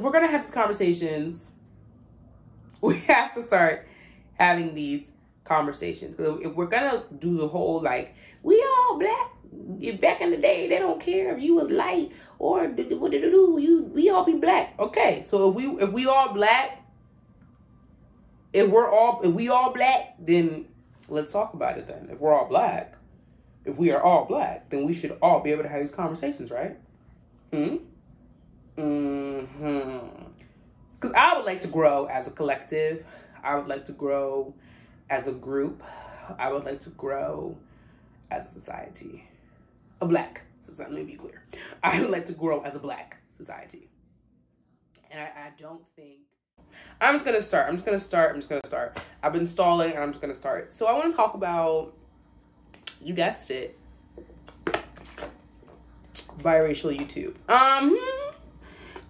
if we're gonna have these conversations, we have to start having these conversations. If we're gonna do the whole like we all black, if back in the day they don't care if you was light or what did do, you we all be black. Okay, so if we if we all black, if we're all if we all black, then let's talk about it. Then if we're all black, if we are all black, then we should all be able to have these conversations, right? Hmm. Hmm. Because I would like to grow as a collective. I would like to grow as a group. I would like to grow as a society. A black society, let me be clear. I would like to grow as a black society. And I, I don't think I'm just gonna start. I'm just gonna start. I'm just gonna start. I've been stalling and I'm just gonna start. So I wanna talk about you guessed it. Biracial YouTube. Um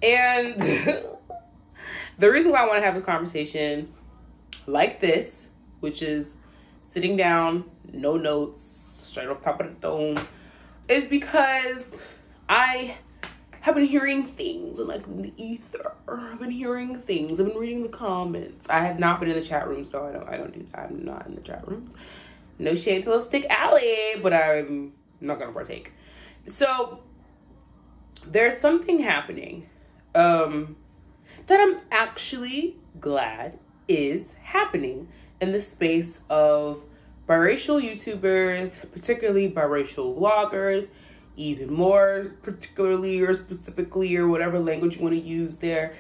and the reason why I want to have this conversation like this, which is sitting down, no notes, straight off top of the dome, is because I have been hearing things and like in the ether. I've been hearing things. I've been reading the comments. I have not been in the chat rooms though. I don't I don't do that. I'm not in the chat rooms. No shade to lipstick alley, but I'm not gonna partake. So there's something happening um that I'm actually glad is happening in the space of biracial YouTubers, particularly biracial vloggers, even more particularly or specifically or whatever language you want to use there,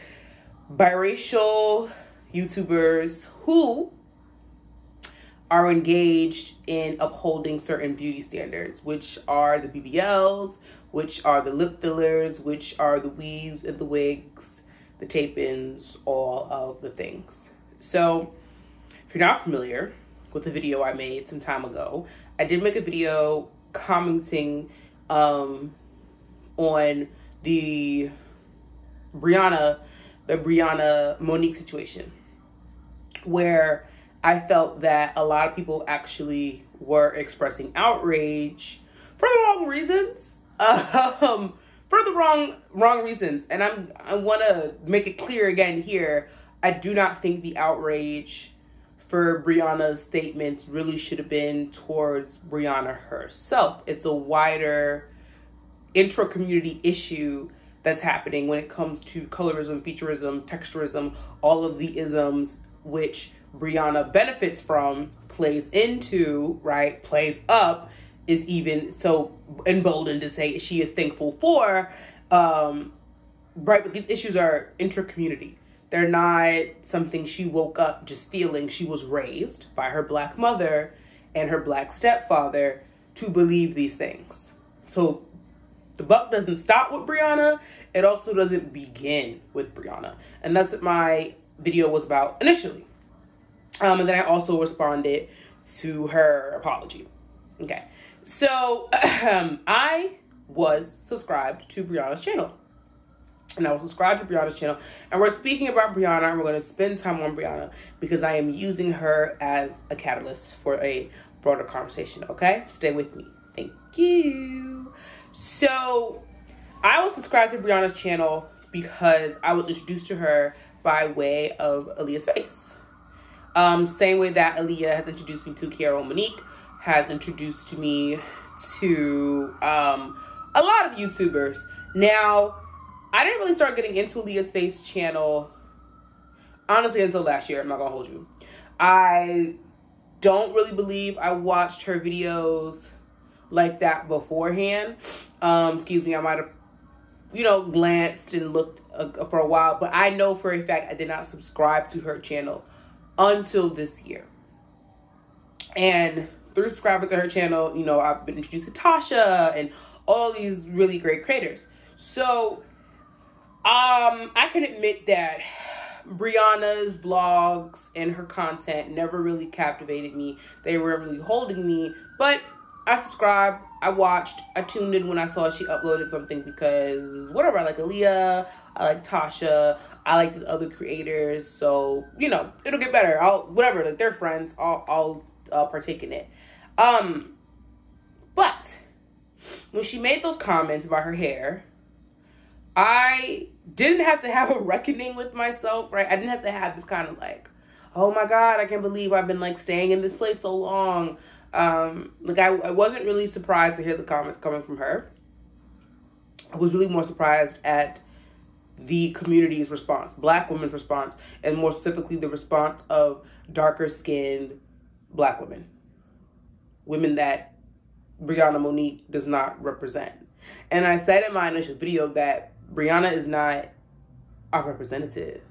biracial YouTubers who are engaged in upholding certain beauty standards, which are the BBLs, which are the lip fillers, which are the weaves and the wigs, the tape-ins, all of the things. So if you're not familiar with the video I made some time ago, I did make a video commenting um, on the Briana, the Briana Monique situation, where I felt that a lot of people actually were expressing outrage for the wrong reasons. Um, for the wrong wrong reasons, and I'm I want to make it clear again here. I do not think the outrage for Briana's statements really should have been towards Briana herself. It's a wider intra community issue that's happening when it comes to colorism, featureism, texturism, all of the isms which Briana benefits from, plays into, right, plays up, is even so emboldened to say she is thankful for. Um, right, but these issues are intra community. They're not something she woke up just feeling. She was raised by her black mother and her black stepfather to believe these things. So the buck doesn't stop with Briana. It also doesn't begin with Briana. And that's what my video was about initially. Um, and then I also responded to her apology. Okay. So I was subscribed to Briana's channel and I will subscribe to Briana's channel. And we're speaking about Briana, and we're going to spend time on Briana because I am using her as a catalyst for a broader conversation. Okay, stay with me. Thank you. So, I was subscribed to Briana's channel because I was introduced to her by way of Allyiah's face. Um, same way that Allyiah has introduced me to Kirah Ominique, has introduced me to um, a lot of YouTubers. Now, I didn't really start getting into Leah's Face channel honestly until last year. I'm not gonna hold you. I don't really believe I watched her videos like that beforehand. Um, excuse me, I might have, you know, glanced and looked uh, for a while, but I know for a fact I did not subscribe to her channel until this year. And through subscribing to her channel, you know, I've been introduced to Tasha and all these really great creators. So um, I can admit that Briana's vlogs and her content never really captivated me. They weren't really holding me, but I subscribed, I watched, I tuned in when I saw she uploaded something because whatever, I like Allyiah, I like Tasha, I like these other creators, so you know it'll get better. I'll whatever, like they're friends, I'll I'll uh, partake in it. Um, but when she made those comments about her hair, I didn't have to have a reckoning with myself, right? I didn't have to have this kind of like, oh my God, I can't believe I've been like staying in this place so long. Um, like I, I wasn't really surprised to hear the comments coming from her. I was really more surprised at the community's response, black women's response, and more specifically the response of darker skinned black women. Women that Briana Monique does not represent. And I said in my initial video that Briana is not our representative.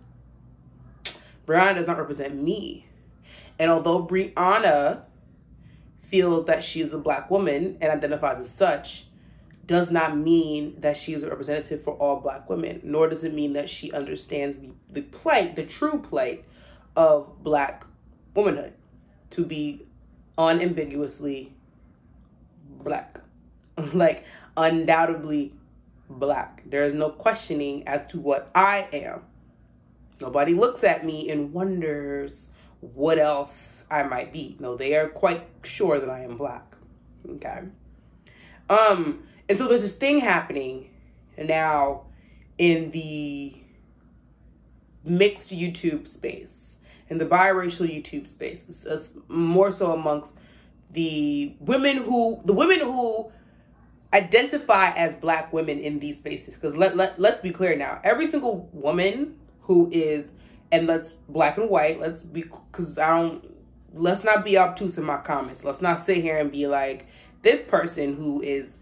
Briana does not represent me. And although Briana feels that she is a black woman and identifies as such, does not mean that she is a representative for all black women, nor does it mean that she understands the, the plight, the true plight of black womanhood to be unambiguously black. like, undoubtedly black. There is no questioning as to what I am. Nobody looks at me and wonders what else I might be. No, they are quite sure that I am black. Okay. Um, and so there's this thing happening now in the mixed YouTube space, in the biracial YouTube space, more so amongst the women who, the women who identify as black women in these spaces. Because let, let, let's be clear now, every single woman who is, and let's black and white, let's be, because I don't, let's not be obtuse in my comments. Let's not sit here and be like, this person who is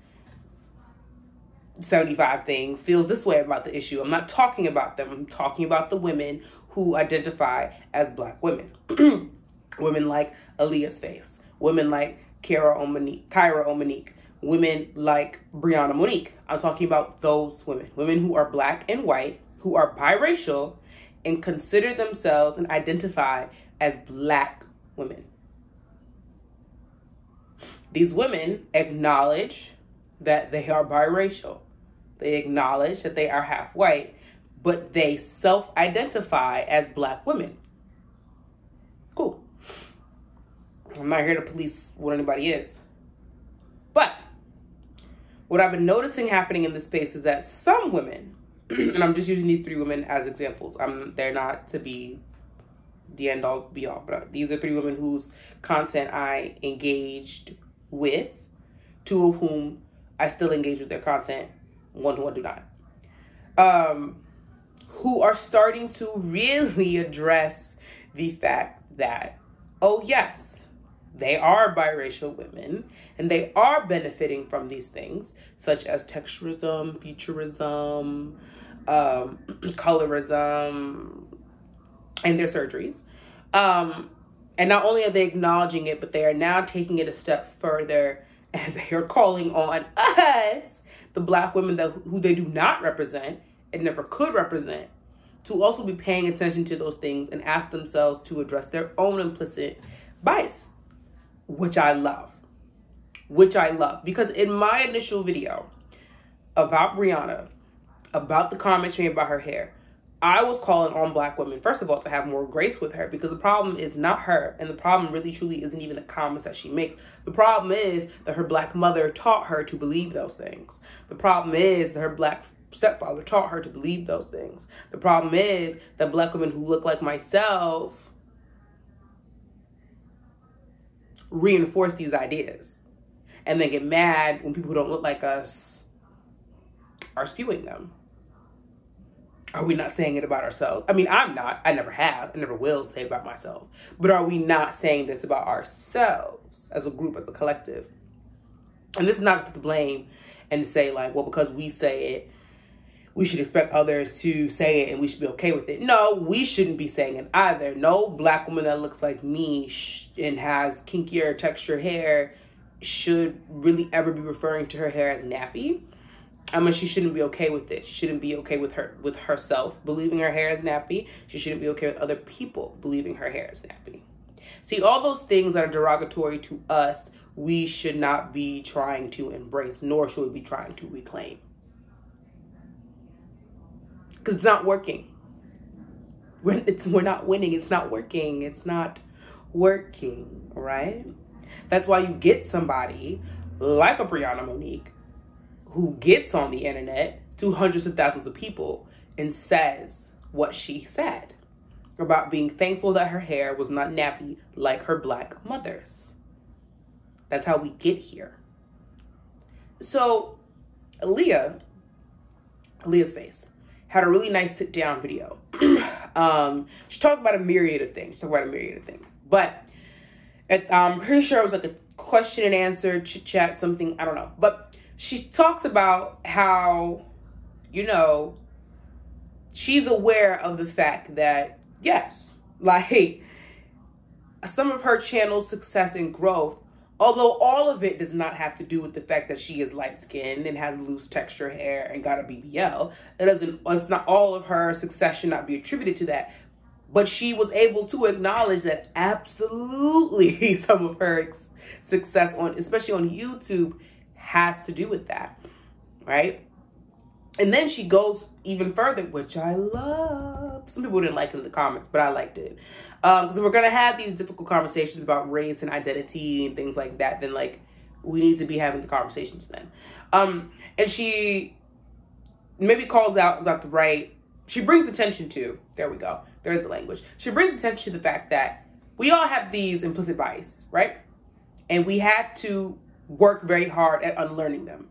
75 things feels this way about the issue. I'm not talking about them. I'm talking about the women who identify as black women. women like Allyiah's face. Women like Kirah Ominique, Kirah Ominique. Women like Brianna Monique. I'm talking about those women. Women who are black and white, who are biracial, and consider themselves and identify as black women. These women acknowledge that they are biracial they acknowledge that they are half white, but they self identify as black women. Cool. I'm not here to police what anybody is. But what I've been noticing happening in this space is that some women, and I'm just using these three women as examples. I'm they're not to be the end all be all, but these are three women whose content I engaged with, two of whom I still engage with their content, one who I do not. Um, who are starting to really address the fact that, oh, yes, they are biracial women and they are benefiting from these things, such as texturism, featureism, um, colorism, and their surgeries. Um, and not only are they acknowledging it, but they are now taking it a step further and they are calling on us the black women that who they do not represent and never could represent to also be paying attention to those things and ask themselves to address their own implicit bias, which I love. Which I love. Because in my initial video about Briana, about the comments made about her hair, I was calling on black women, first of all, to have more grace with her because the problem is not her. And the problem really truly isn't even the comments that she makes. The problem is that her black mother taught her to believe those things. The problem is that her black stepfather taught her to believe those things. The problem is that black women who look like myself reinforce these ideas and then get mad when people who don't look like us are spewing them. Are we not saying it about ourselves? I mean, I'm not. I never have. I never will say it about myself. But are we not saying this about ourselves as a group, as a collective? And this is not to put the blame and to say like, well, because we say it, we should expect others to say it and we should be okay with it. No, we shouldn't be saying it either. No black woman that looks like me and has kinkier texture hair should really ever be referring to her hair as nappy I mean, she shouldn't be okay with this. She shouldn't be okay with her with herself believing her hair is nappy. She shouldn't be okay with other people believing her hair is nappy. See, all those things that are derogatory to us, we should not be trying to embrace, nor should we be trying to reclaim. Because it's not working. We're, it's, we're not winning. It's not working. It's not working, right? That's why you get somebody like a Briana Monique who gets on the internet to hundreds of thousands of people and says what she said about being thankful that her hair was not nappy like her black mother's. That's how we get here. So, Leah, Leah's face, had a really nice sit down video. um, she talked about a myriad of things. She talked about a myriad of things. But it, I'm pretty sure it was like a question and answer, chit chat, something, I don't know. But she talks about how, you know, she's aware of the fact that, yes, like some of her channel's success and growth Although all of it does not have to do with the fact that she is light skinned and has loose texture hair and got a BBL. It doesn't, it's not all of her success should not be attributed to that. But she was able to acknowledge that absolutely some of her success on, especially on YouTube, has to do with that. Right? And then she goes even further, which I love. Some people didn't like it in the comments, but I liked it. Because um, we're going to have these difficult conversations about race and identity and things like that, then, like, we need to be having the conversations then. Um, and she maybe calls out, is not the right, she brings attention to, there we go, there's the language. She brings attention to the fact that we all have these implicit biases, right? And we have to work very hard at unlearning them.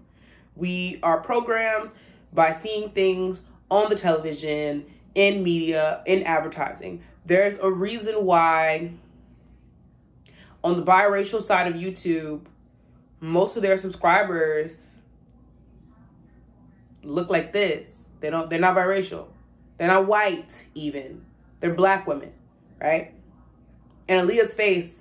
We are programmed by seeing things on the television, in media, in advertising. There's a reason why on the biracial side of YouTube, most of their subscribers look like this. They don't they're not biracial. They're not white even. They're black women, right? And Allyiah's face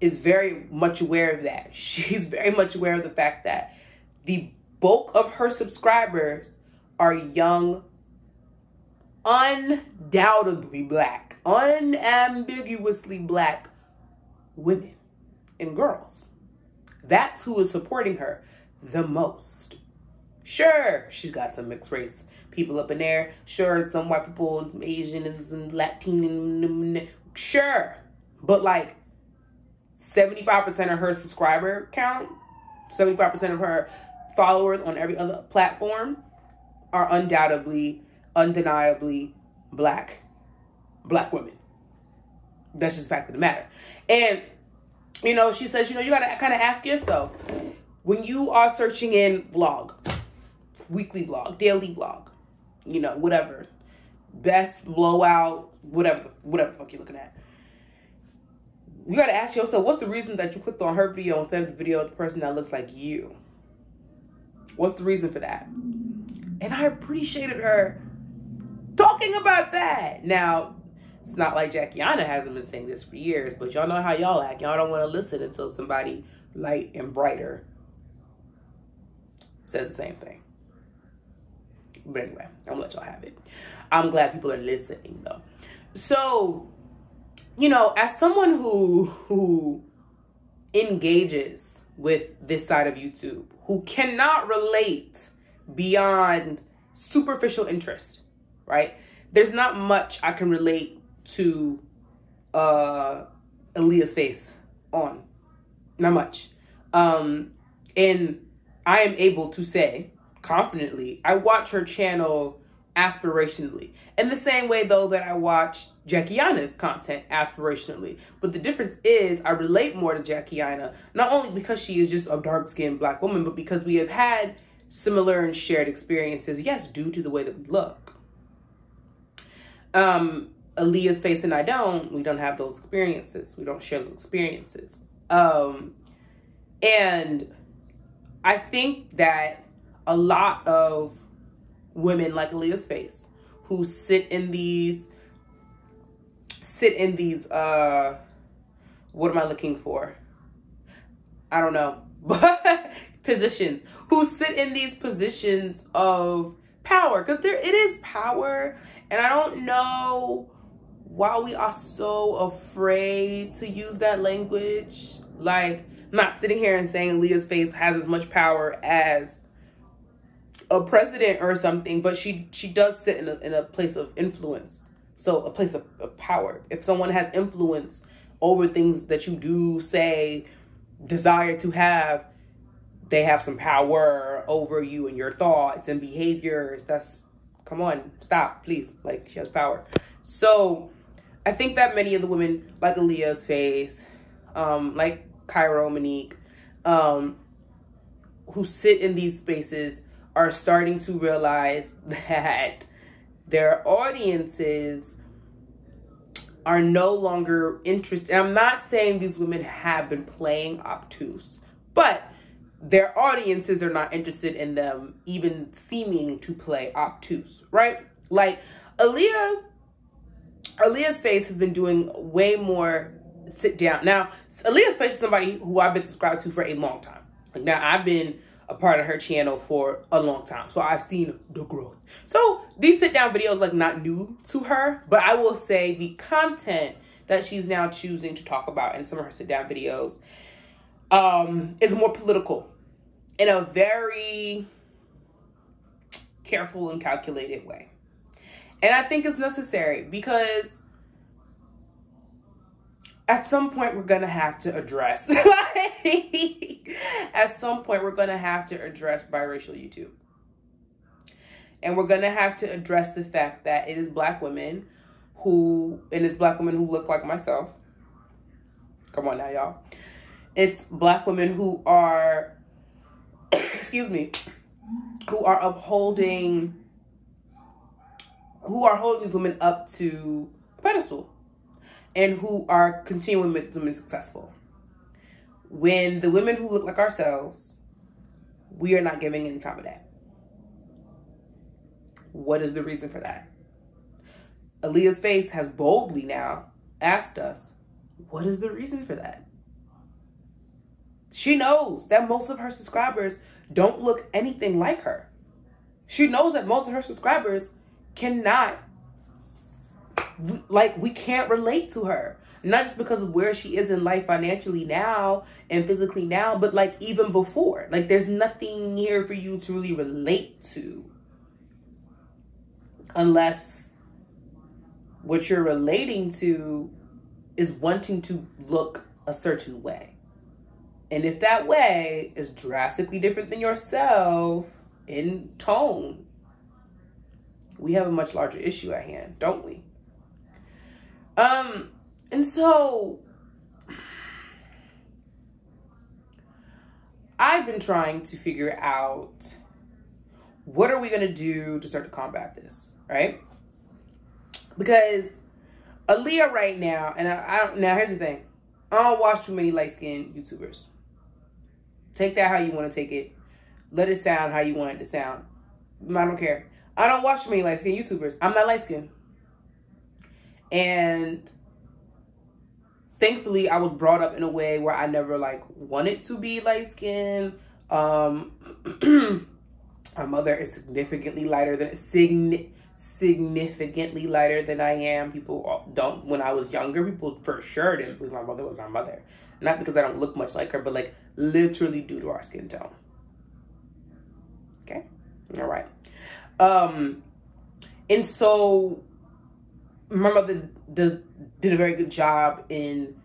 is very much aware of that. She's very much aware of the fact that the bulk of her subscribers are young, undoubtedly black, unambiguously black women and girls. That's who is supporting her the most. Sure, she's got some mixed race people up in there. Sure, some white people, some Asian and some Latin. Sure. But like 75% of her subscriber count, 75% of her followers on every other platform are undoubtedly, undeniably black, black women. That's just fact of the matter. And, you know, she says, you know, you got to kind of ask yourself when you are searching in vlog, weekly vlog, daily vlog, you know, whatever, best blowout, whatever, whatever fuck you're looking at. You got to ask yourself, what's the reason that you clicked on her video instead of the video of the person that looks like you? What's the reason for that? And I appreciated her talking about that. Now, it's not like Jackie Aina hasn't been saying this for years, but y'all know how y'all act. Y'all don't want to listen until somebody light and brighter says the same thing. But anyway, I'm gonna let y'all have it. I'm glad people are listening though. So, you know, as someone who who engages with this side of YouTube, who cannot relate beyond superficial interest, right? There's not much I can relate to uh Allyiah's face on. Not much. Um and I am able to say confidently, I watch her channel aspirationally. In the same way though that I watch Jackie Aina's content aspirationally. But the difference is I relate more to Jackie Aina, not only because she is just a dark-skinned black woman, but because we have had similar and shared experiences, yes, due to the way that we look. Um, Allyiah's face and I don't, we don't have those experiences. We don't share those experiences. Um, and I think that a lot of women like Allyiah's face who sit in these, sit in these, uh, what am I looking for? I don't know, but positions. Who sit in these positions of power. Because there it is power and i don't know why we are so afraid to use that language. Like I'm not sitting here and saying leah's face has as much power as a president or something but she she does sit in a, in a place of influence so a place of, of power if someone has influence over things that you do say desire to have they have some power over you and your thoughts and behaviors. That's Come on, stop, please. Like she has power. So I think that many of the women, like Allyiah's face, um, like Kirah Ominique, um, who sit in these spaces are starting to realize that their audiences are no longer interested. I'm not saying these women have been playing obtuse, but their audiences are not interested in them even seeming to play obtuse, right? Like Allyiah, Allyiah's face has been doing way more sit down. Now, Allyiah's face is somebody who I've been subscribed to for a long time. Now I've been a part of her channel for a long time. So I've seen the growth. So these sit down videos like not new to her, but I will say the content that she's now choosing to talk about in some of her sit down videos um, is more political in a very careful and calculated way. And I think it's necessary because at some point we're gonna have to address. At some point we're gonna have to address biracial youtube. And we're gonna have to address the fact that it is black women who and it's black women who look like myself. Come on now y'all. It's black women who are excuse me who are upholding who are holding these women up to pedestal and who are continuing with women successful. When the women who look like ourselves, we are not giving any time of that. What is the reason for that? Allyiah's face has boldly now asked us, what is the reason for that? She knows that most of her subscribers don't look anything like her. She knows that most of her subscribers cannot like we can't relate to her. Not just because of where she is in life financially now and physically now but like even before. Like there's nothing here for you to really relate to. Unless what you're relating to is wanting to look a certain way. And if that way is drastically different than yourself in tone we have a much larger issue at hand don't we um, and so I've been trying to figure out what are we gonna do to start to combat this, right? Because Allyiah right now, and I, I don't now here's the thing. I don't watch too many light skinned YouTubers. Take that how you want to take it. Let it sound how you want it to sound. I don't care. I don't watch too many light skinned YouTubers. I'm not light skinned. And thankfully, I was brought up in a way where I never like wanted to be light skinned. Um, my mother is significantly lighter than sign significantly lighter than I am. People don't. When I was younger, people for sure didn't believe my mother was my mother. Not because I don't look much like her, but like literally due to our skin tone. Okay, all right. Um, and so my mother does did a very good job in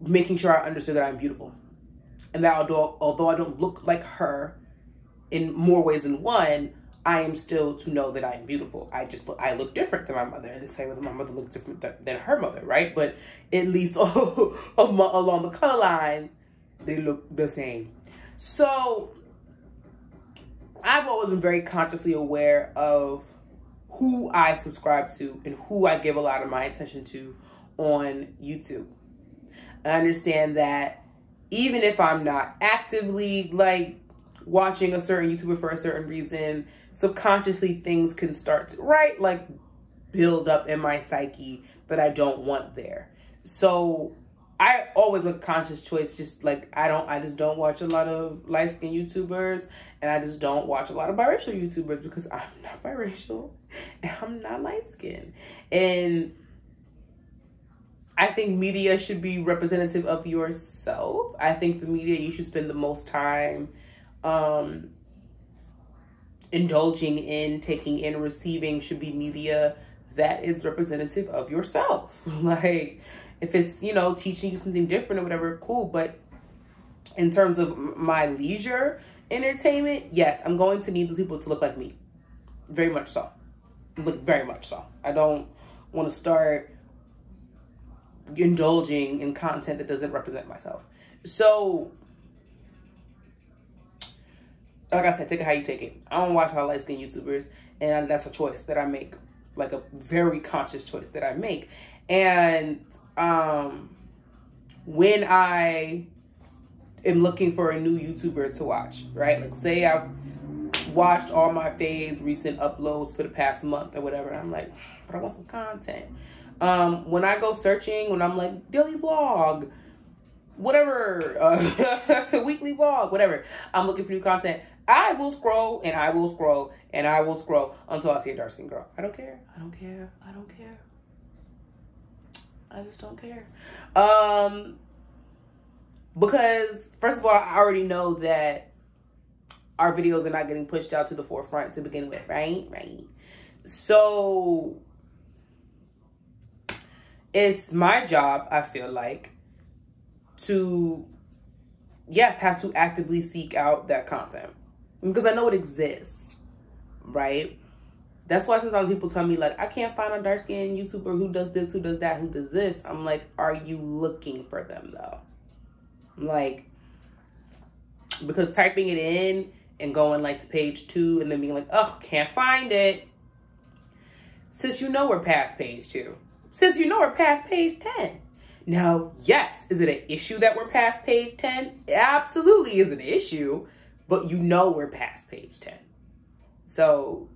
making sure I understood that I'm beautiful. And that although although I don't look like her in more ways than one, I am still to know that I am beautiful. I just I look different than my mother, and the same with my mother looks different th than her mother, right? But at least along the color lines, they look the same. So I've always been very consciously aware of who I subscribe to and who I give a lot of my attention to on YouTube. I understand that even if I'm not actively like watching a certain YouTuber for a certain reason, subconsciously things can start to, right? Like build up in my psyche that I don't want there. So I always make conscious choice. Just like I don't, I just don't watch a lot of light skinned YouTubers, and I just don't watch a lot of biracial YouTubers because I'm not biracial and I'm not light skinned. And I think media should be representative of yourself. I think the media you should spend the most time um, indulging in, taking in, receiving should be media that is representative of yourself. like if it's, you know, teaching you something different or whatever, cool. But in terms of my leisure entertainment, yes, I'm going to need those people to look like me. Very much so. Look, very much so. I don't want to start indulging in content that doesn't represent myself. So, like I said, take it how you take it. I don't watch all light skinned YouTubers, and that's a choice that I make, like a very conscious choice that I make. And um, when I am looking for a new YouTuber to watch, right? Like, say I've watched all my faves recent uploads for the past month or whatever. I'm like, but I want some content. Um, when I go searching, when I'm like daily vlog, whatever, uh, weekly vlog, whatever, I'm looking for new content. I will scroll and I will scroll and I will scroll until I see a dark skinned girl. I don't care. I don't care. I don't care. I just don't care. Um, because first of all, I already know that our videos are not getting pushed out to the forefront to begin with, right? Right. So it's my job, I feel like, to yes, have to actively seek out that content. Because I know it exists, right? That's why sometimes people tell me like I can't find a dark skinned YouTuber who does this, who does that, who does this. I'm like, are you looking for them though? Like because typing it in and going like to page two and then being like, oh, can't find it. Since you know we're past page two. Since you know we're past page 10. Now, yes, is it an issue that we're past page 10? It absolutely is an issue, but you know we're past page 10. So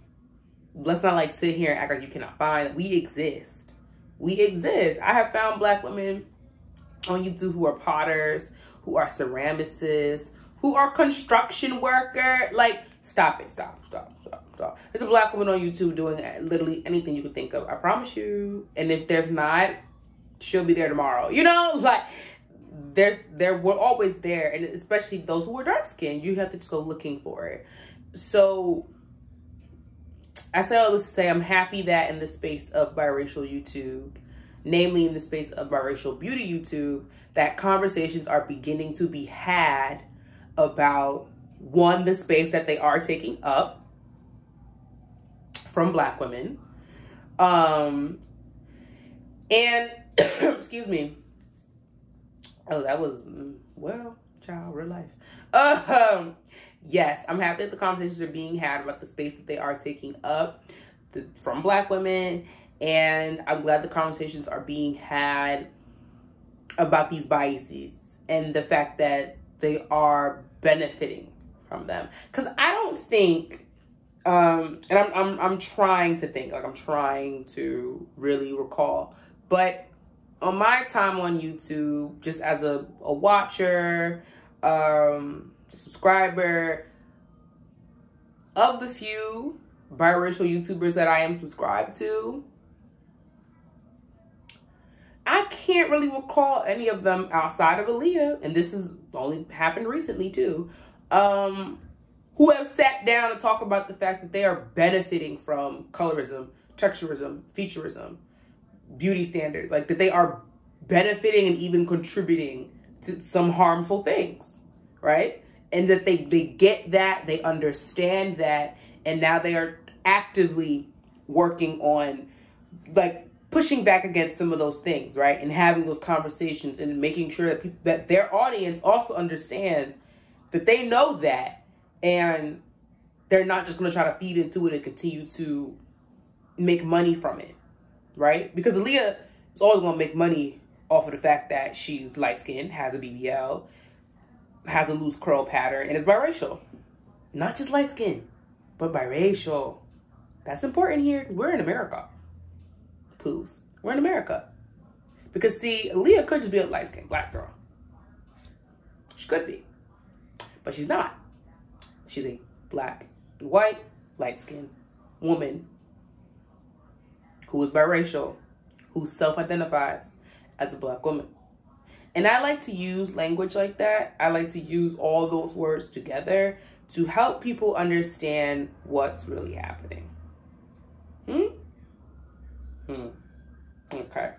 let's not like sit here and act like you cannot find. We exist. We exist. I have found black women on YouTube who are potters, who are ceramicists, who are construction worker. Like, stop it, stop, stop, stop, stop. There's a black woman on YouTube doing literally anything you could think of. I promise you. And if there's not, she'll be there tomorrow. You know, like there's there we're always there, and especially those who are dark skinned, you have to just go looking for it. So I say all this to say I'm happy that in the space of biracial YouTube, namely in the space of biracial beauty YouTube, that conversations are beginning to be had about one, the space that they are taking up from black women. Um, and excuse me. Oh, that was mm, well, child, real life. Um, yes, I'm happy that the conversations are being had about the space that they are taking up the, from black women, and I'm glad the conversations are being had about these biases and the fact that they are benefiting from them. Because I don't think, um, and I'm, I'm, I'm trying to think, like I'm trying to really recall, but on my time on YouTube, just as a, a watcher, um, subscriber, of the few biracial YouTubers that I am subscribed to, I can't really recall any of them outside of Allyiah, and this has only happened recently too, um, who have sat down and talk about the fact that they are benefiting from colorism, texturism, featureism, beauty standards, like that they are benefiting and even contributing to some harmful things, right? And that they, they get that, they understand that, and now they are actively working on like pushing back against some of those things, right? And having those conversations and making sure that people, that their audience also understands that they know that and they're not just going to try to feed into it and continue to make money from it, right? Because Allyiah is always going to make money off of the fact that she's light skinned, has a BBL, has a loose curl pattern, and is biracial. Not just light skin, but biracial. That's important here. We're in America poos. We're in America. Because see, Leah could just be a light-skinned black girl. She could be. But she's not. She's a black and white, light-skinned woman who is biracial, who self-identifies as a black woman. And I like to use language like that. I like to use all those words together to help people understand what's really happening. Hmm? Hmm. Okay.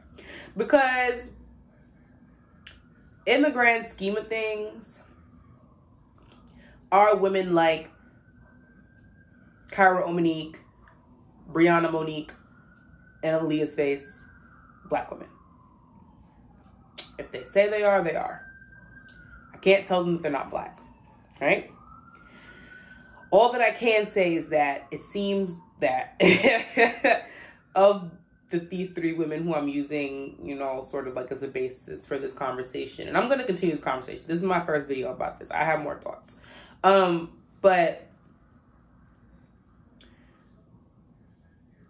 Because in the grand scheme of things, are women like Kirah Ominique, Briana, Monique, and Allyiah's face, black women. If they say they are, they are. I can't tell them that they're not black, right? All that I can say is that it seems that of the, these three women who I'm using, you know, sort of like as a basis for this conversation, and I'm going to continue this conversation. This is my first video about this. I have more thoughts. Um, but,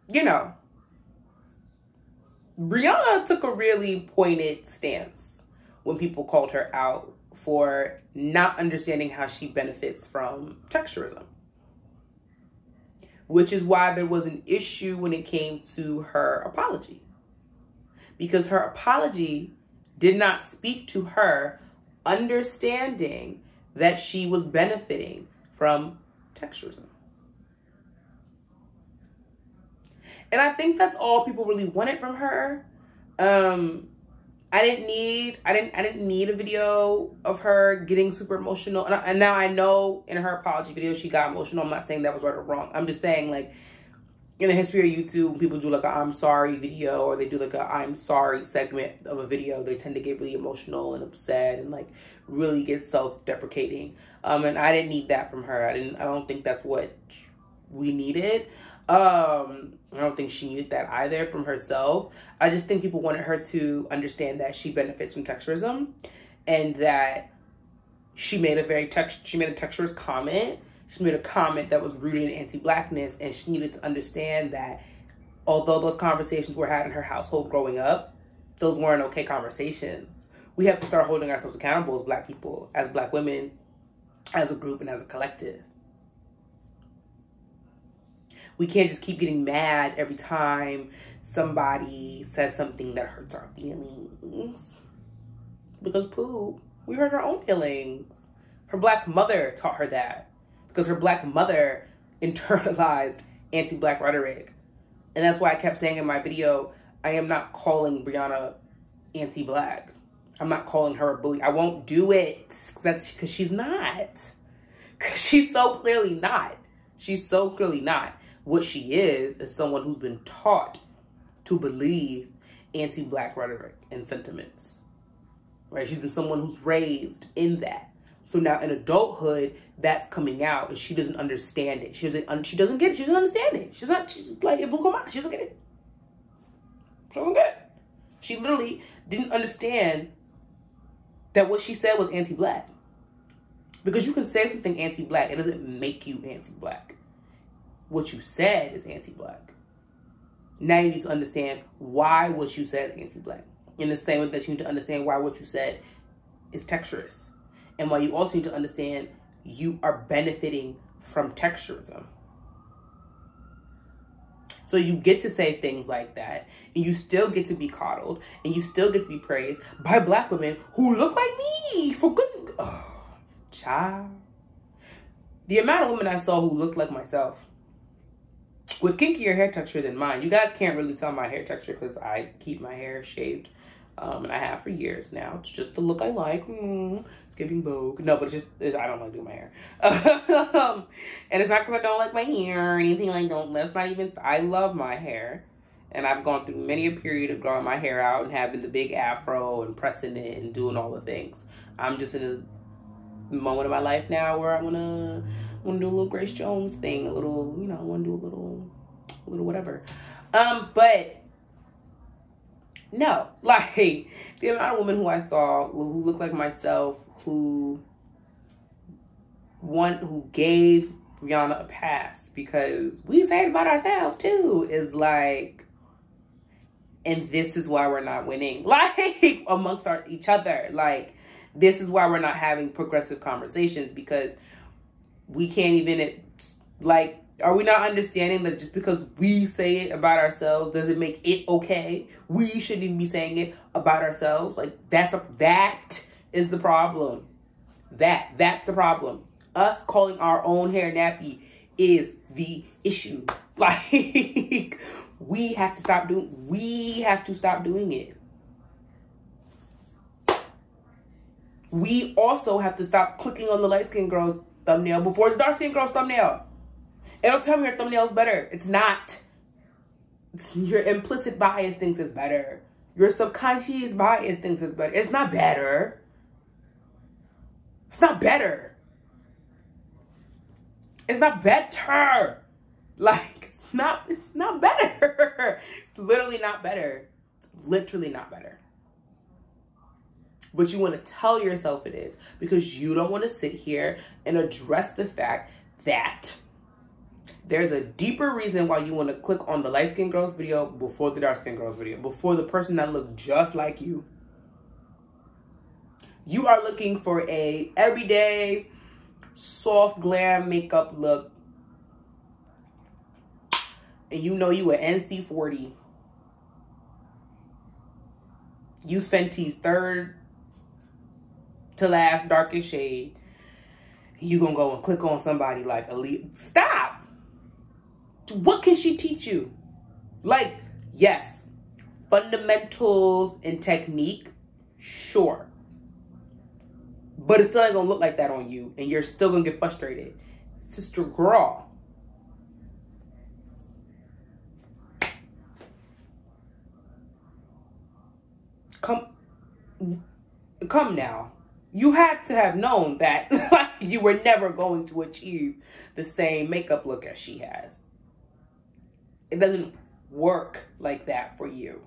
you know, Briana took a really pointed stance when people called her out for not understanding how she benefits from texturism which is why there was an issue when it came to her apology. Because her apology did not speak to her understanding that she was benefiting from texturism. And I think that's all people really wanted from her. Um, I didn't need I didn't I didn't need a video of her getting super emotional. And, I, and now I know in her apology video she got emotional. I'm not saying that was right or wrong. I'm just saying like in the history of YouTube, people do like a I'm sorry video or they do like a I'm sorry segment of a video. They tend to get really emotional and upset and like really get self-deprecating. Um, and I didn't need that from her. I didn't. I don't think that's what we needed. Um, I don't think she needed that either from herself. I just think people wanted her to understand that she benefits from texturism and that she made a very text she made a texturist comment. She made a comment that was rooted in anti-blackness and she needed to understand that although those conversations were had in her household growing up, those weren't okay conversations. We have to start holding ourselves accountable as black people, as black women, as a group and as a collective we can't just keep getting mad every time somebody says something that hurts our feelings. Because poo, we hurt our own feelings. Her black mother taught her that. Because her black mother internalized anti-black rhetoric. And that's why I kept saying in my video, I am not calling Briana anti-black. I'm not calling her a bully. I won't do it. That's because she's not. Because she's so clearly not. She's so clearly not what she is is someone who's been taught to believe anti-black rhetoric and sentiments right? She's been someone who's raised in that. So now in adulthood that's coming out and she doesn't understand it. She doesn't she doesn't get it. She doesn't understand it. She's not she's like it blew her mind. She doesn't get it. She doesn't get it. She literally didn't understand that what she said was anti-black. Because you can say something anti-black it doesn't make you anti-black what you said is anti-black. Now you need to understand why what you said is anti-black. In the same way that you need to understand why what you said is texturist. And why you also need to understand you are benefiting from texturism. So you get to say things like that, and you still get to be coddled, and you still get to be praised by black women who look like me. For good, oh, child. The amount of women I saw who looked like myself with kinkier hair texture than mine. You guys can't really tell my hair texture because I keep my hair shaved. Um, and I have for years now. It's just the look I like. Mm, it's giving Vogue. No, but it's just, I don't like doing my hair. um, and it's not because I don't like my hair or anything like that. That's not even, I love my hair. And I've gone through many a period of growing my hair out and having the big afro and pressing it and doing all the things. I'm just in a moment of my life now where I want to want to do a little Grace Jones thing, a little, you know, want to do a little, a little whatever. Um, but no, like the amount of women who I saw who looked like myself, who one who gave Briana a pass because we say about ourselves too, is like, and this is why we're not winning, like amongst our each other, like this is why we're not having progressive conversations because we can't even it like are we not understanding that just because we say it about ourselves doesn't make it okay? We shouldn't even be saying it about ourselves. Like that's a that is the problem. That that's the problem. Us calling our own hair nappy is the issue. Like we have to stop doing we have to stop doing it. We also have to stop clicking on the light skinned girls thumbnail before the dark skin girl's thumbnail. It'll tell me your thumbnail is better. It's not. your implicit bias thinks it's better. Your subconscious bias thinks it's better. It's not better. It's not better. It's not better. Like it's not it's not better. it's literally not better. It's literally not better. But you want to tell yourself it is because you don't want to sit here and address the fact that there's a deeper reason why you want to click on the light skinned girls video before the dark skinned girls video, before the person that looked just like you. You are looking for a everyday, soft glam makeup look. And you know you an NC40. Use Fenty's third to last darkest shade. You gonna go and click on somebody like Elite. Stop! what can she teach you? Like, yes, fundamentals and technique, sure. But it's still ain't gonna look like that on you, and you're still gonna get frustrated. Sister girl. Come come now. You have to have known that you were never going to achieve the same makeup look as she has it doesn't work like that for you.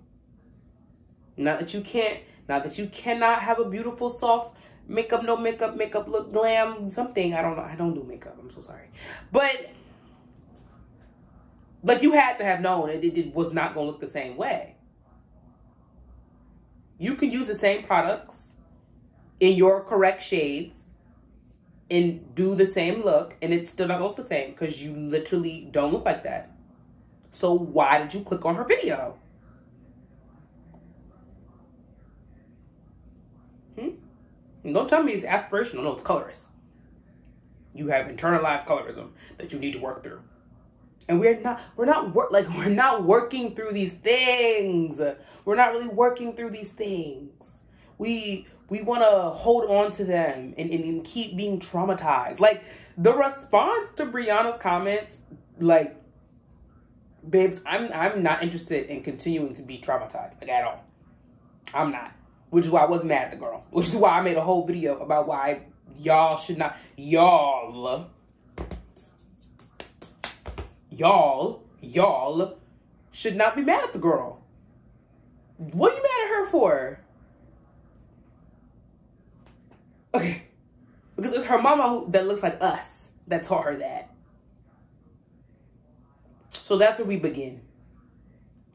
Not that you can't, not that you cannot have a beautiful, soft makeup, no makeup, makeup look, glam, something. I don't know. I don't do makeup. I'm so sorry. But, like, you had to have known it, it was not going to look the same way. You can use the same products in your correct shades and do the same look, and it's still not look the same because you literally don't look like that. So why did you click on her video? Hmm? Don't tell me it's aspirational. No, it's colorist. You have internalized colorism that you need to work through. And we're not, we're not work like we're not working through these things. We're not really working through these things. We we want to hold on to them and, and, and keep being traumatized. Like the response to Briana's comments, like babes, I'm I'm not interested in continuing to be traumatized like at all. I'm not. Which is why I wasn't mad at the girl. Which is why I made a whole video about why y'all should not y'all y'all y'all should not be mad at the girl. What are you mad at her for? Okay. Because it's her mama who, that looks like us that taught her that. So that's where we begin.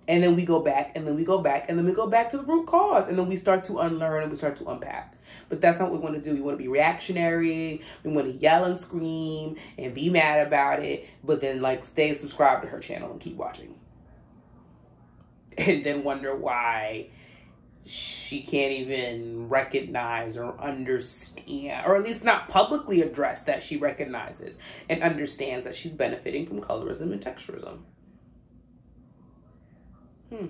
And then we go back, and then we go back, and then we go back to the root cause. And then we start to unlearn and we start to unpack. But that's not what we want to do. We want to be reactionary. We want to yell and scream and be mad about it. But then, like, stay subscribed to her channel and keep watching. And then wonder why she can't even recognize or understand, or at least not publicly address that she recognizes and understands that she's benefiting from colorism and texturism. Hmm.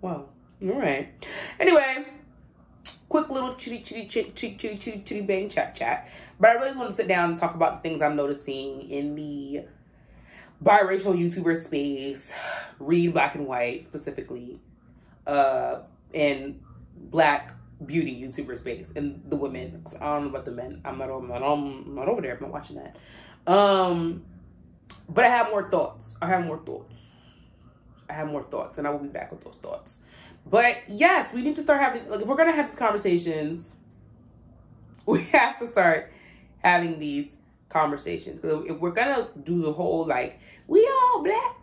Wow. All right. Anyway, quick little chitty chitty chitty chitty chitty chitty chitty bang chat chat. But I really want to sit down and talk about the things I'm noticing in the biracial YouTuber space, read black and white specifically. Uh, in black beauty YouTuber space and the women. I don't know about the men. I'm not over. I'm not over there. I'm not watching that. Um, but I have more thoughts. I have more thoughts. I have more thoughts, and I will be back with those thoughts. But yes, we need to start having. Like, if we're gonna have these conversations, we have to start having these conversations. Because if we're gonna do the whole like we all black,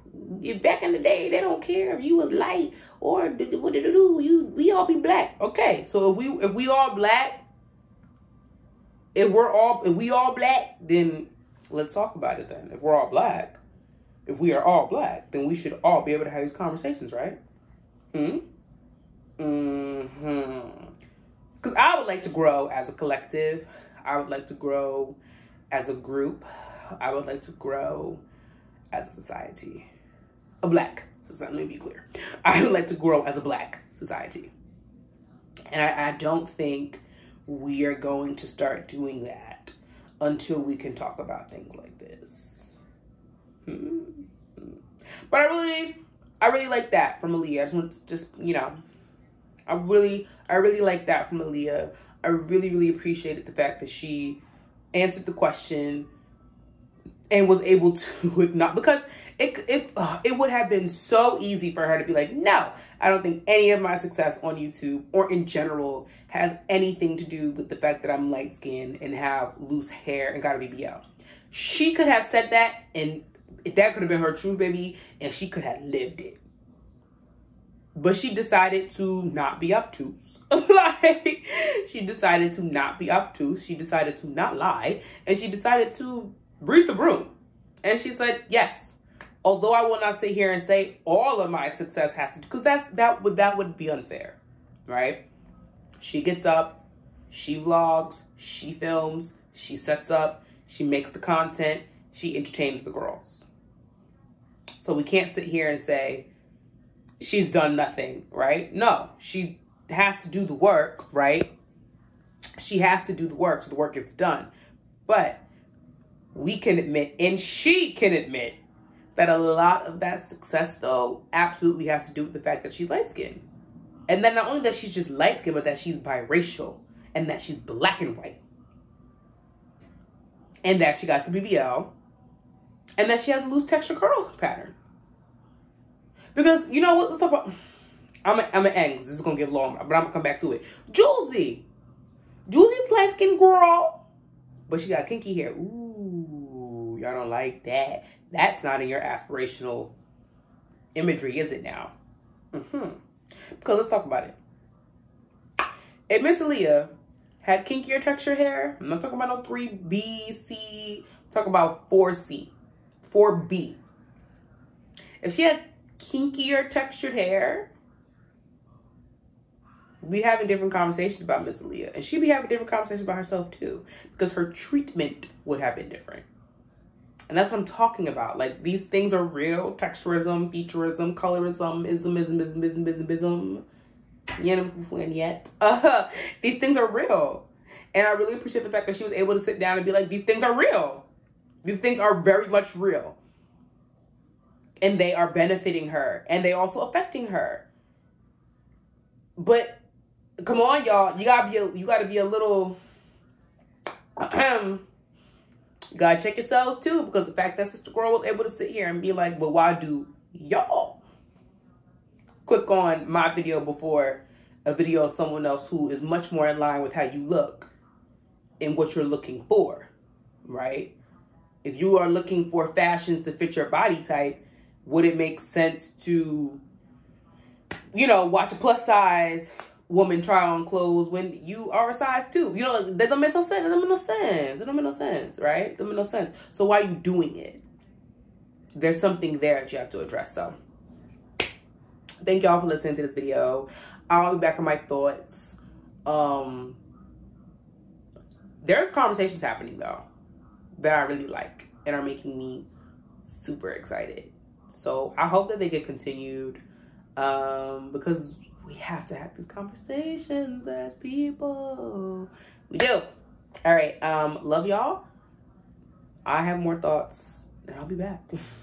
back in the day they don't care if you was light or what did do? You we all be black. Okay, so if we if we all black, if we're all if we all black, then let's talk about it. Then if we're all black, if we are all black, then we should all be able to have these conversations, right? Hmm. Hmm. Because I would like to grow as a collective. I would like to grow as a group. I would like to grow as a society. A black society, let me be clear. I would like to grow as a black society. And I, I don't think we are going to start doing that until we can talk about things like this. Hmm. But I really, I really like that from Allyiah. I just want to just, you know, I really, I really like that from Allyiah. I really, really appreciated the fact that she answered the question and was able to not because it it uh, it would have been so easy for her to be like, no, I don't think any of my success on YouTube or in general has anything to do with the fact that I'm light skinned and have loose hair and got a BBL. She could have said that and that could have been her true baby and she could have lived it. But she decided to not be obtuse. like she decided to not be obtuse. She decided to not lie. And she decided to read the room. And she said, yes. Although I will not sit here and say all of my success has to because that's that would that would be unfair. Right? She gets up, she vlogs, she films, she sets up, she makes the content, she entertains the girls. So we can't sit here and say she's done nothing, right? No, she has to do the work, right? She has to do the work so the work gets done. But we can admit, and she can admit, that a lot of that success, though, absolutely has to do with the fact that she's light skinned. And then not only that she's just light skinned, but that she's biracial and that she's black and white. And that she got the BBL. And that she has a loose texture curl pattern. Because, you know what? Let's talk about. I'm a, I'm an This is to get long, but I'm to come back to it. Julzy. Julzy's light skinned girl. But she got kinky hair. Ooh, y'all don't like that. That's not in your aspirational imagery, is it now? Mm-hmm. Because let's talk about it. If Miss Allyiah had kinkier texture hair, I'm not talking about no 3B, C, I'm talking about 4C, 4B. If she had kinkier textured hair, we having different conversations about Miss Allyiah. And she'd be having different conversations about herself too. Because her treatment would have been different. And that's what I'm talking about. Like these things are real. Texturism, featureism, colorism, ism, ism, ism, ism, ism, ism. Yet. Uh, these things are real. And I really appreciate the fact that she was able to sit down and be like, these things are real. These things are very much real. And they are benefiting her. And they also affecting her. But come on, y'all. You gotta be a, you gotta be a little You gotta check yourselves too, because the fact that Sister Girl was able to sit here and be like, well, why do y'all click on my video before a video of someone else who is much more in line with how you look and what you're looking for, right? If you are looking for fashions to fit your body type, would it make sense to, you know, watch a plus size woman try on clothes when you are a size two. You know, that don't make no sense. That don't make no sense. That don't make no sense, right? That don't make no sense. So why are you doing it? There's something there that you have to address. So thank y'all for listening to this video. I'll be back on my thoughts. Um, there's conversations happening though that I really like and are making me super excited. So I hope that they get continued um, because we have to have these conversations as people. We do. All right. Um, love y'all. I have more thoughts and I'll be back.